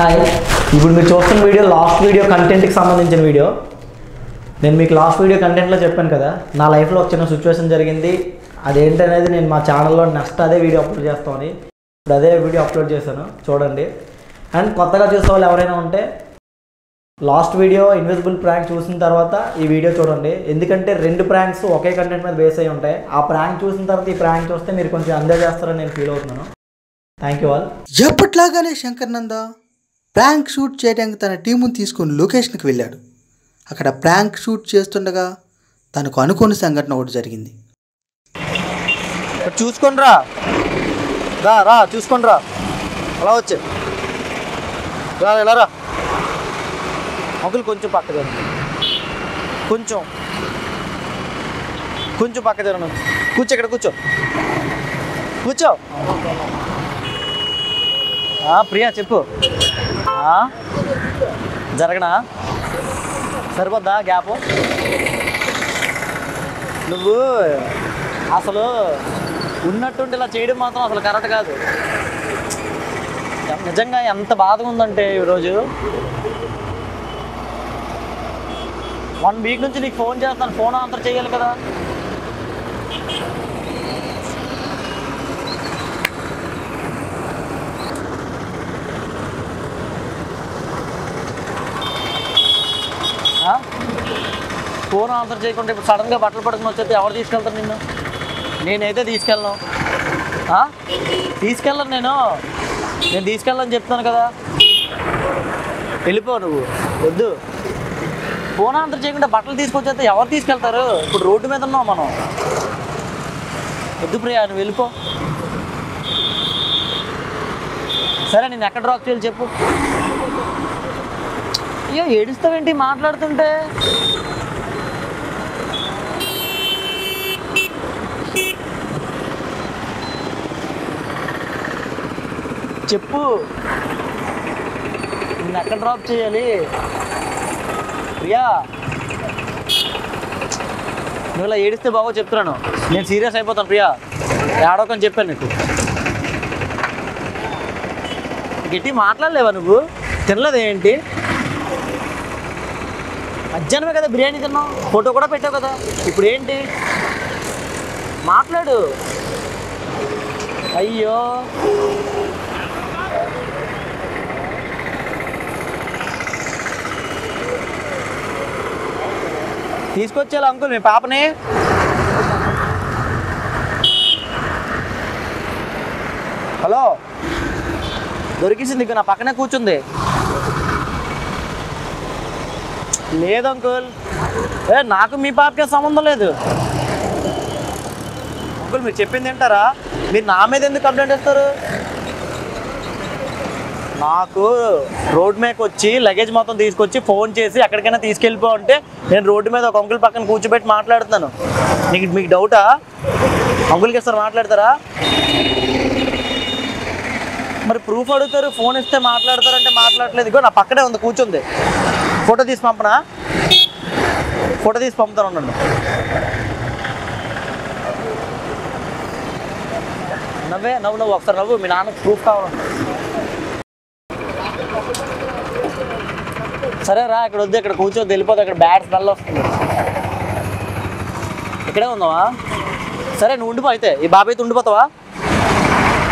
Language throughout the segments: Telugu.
హాయ్ ఇప్పుడు మీరు చూస్తున్న వీడియో లాస్ట్ వీడియో కంటెంట్కి సంబంధించిన వీడియో నేను మీకు లాస్ట్ వీడియో కంటెంట్లో చెప్పాను కదా నా లైఫ్లో ఒక చిన్న సిచ్యువేషన్ జరిగింది. అదేంటనేది నేను మా ఛానల్లో నెక్స్ట్ అదే వీడియో అప్లోడ్ చేస్తామని ఇప్పుడు అదే వీడియో అప్లోడ్ చేశాను. చూడండి. అండ్ కొత్తగా చూసే వాళ్ళు ఎవరైనా ఉంటే లాస్ట్ వీడియో ఇన్విజిబుల్ ప్రాంక్ చూసిన తర్వాత ఈ వీడియో చూడండి. ఎందుకంటే రెండు ప్రాంక్స్ ఒకే కంటెంట్ మీద బేస్ అయి ఉంటాయి. ఆ ప్రాంక్ చూసిన తర్వాత ఈ ప్రాంక్ చూస్తే మీరు కొంచెం ఎంజాయ్ చేస్తారని నేను ఫీల్ అవుతున్నాను. థ్యాంక్ యూ ఆల్ ఎప్పట్లాగానే శంకర్ నందా? ప్రాంక్ షూట్ చేయడానికి తన టీముని తీసుకుని లొకేషన్కి వెళ్ళాడు. అక్కడ ప్రాంక్ షూట్ చేస్తుండగా తనకు అనుకోని సంఘటన ఒకటి జరిగింది. చూసుకోండి రా రా చూసుకోండిరా చూసుకోండి రా అలా వచ్చే. రా ఎలా రా. అంకుల్ కొంచెం పక్క జరగండి కొంచెం. కొంచెం పక్క జరగను కూర్చో ఇక్కడ కూర్చో. కూర్చో. ప్రియా చెప్పు. జరగనా? సరిపోద్దా గ్యాప్? నువ్వు అసలు ఉన్నట్టుండి ఇలా చేయడం మాత్రం అసలు కరెక్ట్ కాదు. నిజంగా ఎంత బాధగా ఉందంటే ఈరోజు. వన్ వీక్ నుంచి నీకు ఫోన్ చేస్తాను ఫోన్ ఆన్సర్ చేయాలి కదా. ఫోన్ ఆన్సర్ చేయకుండా ఇప్పుడు సడన్గా బట్టలు పడుకుని వచ్చేది ఎవరు తీసుకెళ్తారు నిన్ను? నేనైతే తీసుకెళ్ళను. తీసుకెళ్ళను నేను. నేను తీసుకెళ్ళని చెప్తాను కదా. వెళ్ళిపో నువ్వు. వద్దు. ఫోన్ ఆన్సర్ చేయకుండా బట్టలు తీసుకొచ్చేస్తే ఎవరు తీసుకెళ్తారు? ఇప్పుడు రోడ్డు మీద ఉన్నాం మనం. వద్దు ప్రియా నువ్వు వెళ్ళిపో. సరే నేను ఎక్కడ డ్రాప్ చేయాలి చెప్పు. అయ్యో ఏడుస్తావేంటి మాట్లాడుతుంటే? చెప్పు. నిన్ను ఎక్కడ డ్రాప్ చేయాలి? ప్రియా. నువ్వు ఇలా ఏడిస్తే బాగో చెప్తున్నాను. నేను సీరియస్ అయిపోతాను ప్రియా. ఏడవకని చెప్పాను నీకు. గట్టి మాట్లాడలేవా నువ్వు? తినలేదేంటి మధ్యాహ్నమే కదా బిర్యానీ తిన్నావు. ఫోటో కూడా పెట్టావు కదా. ఇప్పుడు ఏంటి? మాట్లాడు. అయ్యో. తీసుకొచ్చేలా అంకుల్ మీ పాపని. హలో. దొరికిసింది ఇక నా పక్కనే కూర్చుంది. లేదు అంకుల్. ఏ నాకు మీ పాపకే సంబంధం లేదు. అంకుల్ మీరు చెప్పింది ఏంటారా మీరు నా మీద ఎందుకు కంప్లైంట్ ఇస్తారు నాకు రోడ్ మీదకి వచ్చి లగేజ్ మొత్తం తీసుకొచ్చి ఫోన్ చేసి ఎక్కడికైనా తీసుకెళ్ళిపో అంటే నేను రోడ్డు మీద ఒక అంకుల్ పక్కన కూర్చోబెట్టి మాట్లాడుతున్నాను. నీకు మీకు డౌటా? అంకుల్కి ఇస్తారు మాట్లాడతారా? మరి ప్రూఫ్ అడుగుతారు ఫోన్ ఇస్తే మాట్లాడతారంటే మాట్లాడలేదు ఇగో నా పక్కనే ఉంది కూర్చుంది. ఫోటో తీసి పంపనా? ఫోటో తీసి పంపుతాను ఉండండి. నవ్వే నవ్వు నవ్వు. ఒకసారి నవ్వు మీ నాన్నకు ప్రూఫ్ కావాలండి సరే రా ఇక్కడ వద్దు ఇక్కడ కూర్చోద్దు వెళ్ళిపోతే అక్కడ బ్యాట్ స్మెల్ వస్తుంది. ఇక్కడే ఉందావా సరే నువ్వు ఉండిపో అయితే. ఈ బాబాయ్ అయితే ఉండిపోతావా?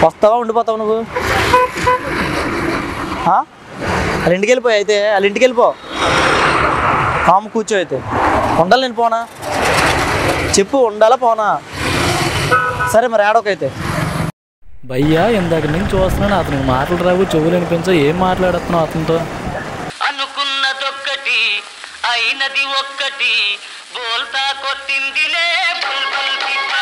వస్తావా ఉండిపోతావు నువ్వు? వాళ్ళ ఇంటికి వెళ్ళిపోయి అయితే వాళ్ళ ఇంటికి వెళ్ళిపో. పాము కూర్చో అయితే. ఉండాలి నేను పోనా? చెప్పు ఉండాలా పోనా? సరే మరి ఆడోకైతే. భయ్యా ఇందాక నుంచి చూస్తున్నాను అతనికి మాటలు రావు చెవులు వినిపించవు ఏం మాట్లాడుతున్నావు అతనితో? అయినది ఒక్కటి. బోల్తా కొట్టిందిలే బుల్బుల్ పిట్ట